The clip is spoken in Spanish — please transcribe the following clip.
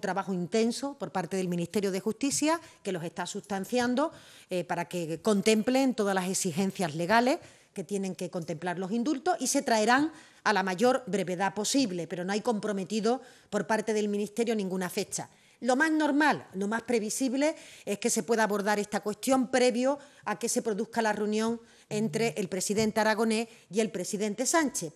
un trabajo intenso por parte del Ministerio de Justicia que los está sustanciando eh, para que contemplen todas las exigencias legales que tienen que contemplar los indultos y se traerán a la mayor brevedad posible, pero no hay comprometido por parte del Ministerio ninguna fecha. Lo más normal, lo más previsible es que se pueda abordar esta cuestión previo a que se produzca la reunión entre el presidente Aragonés y el presidente Sánchez.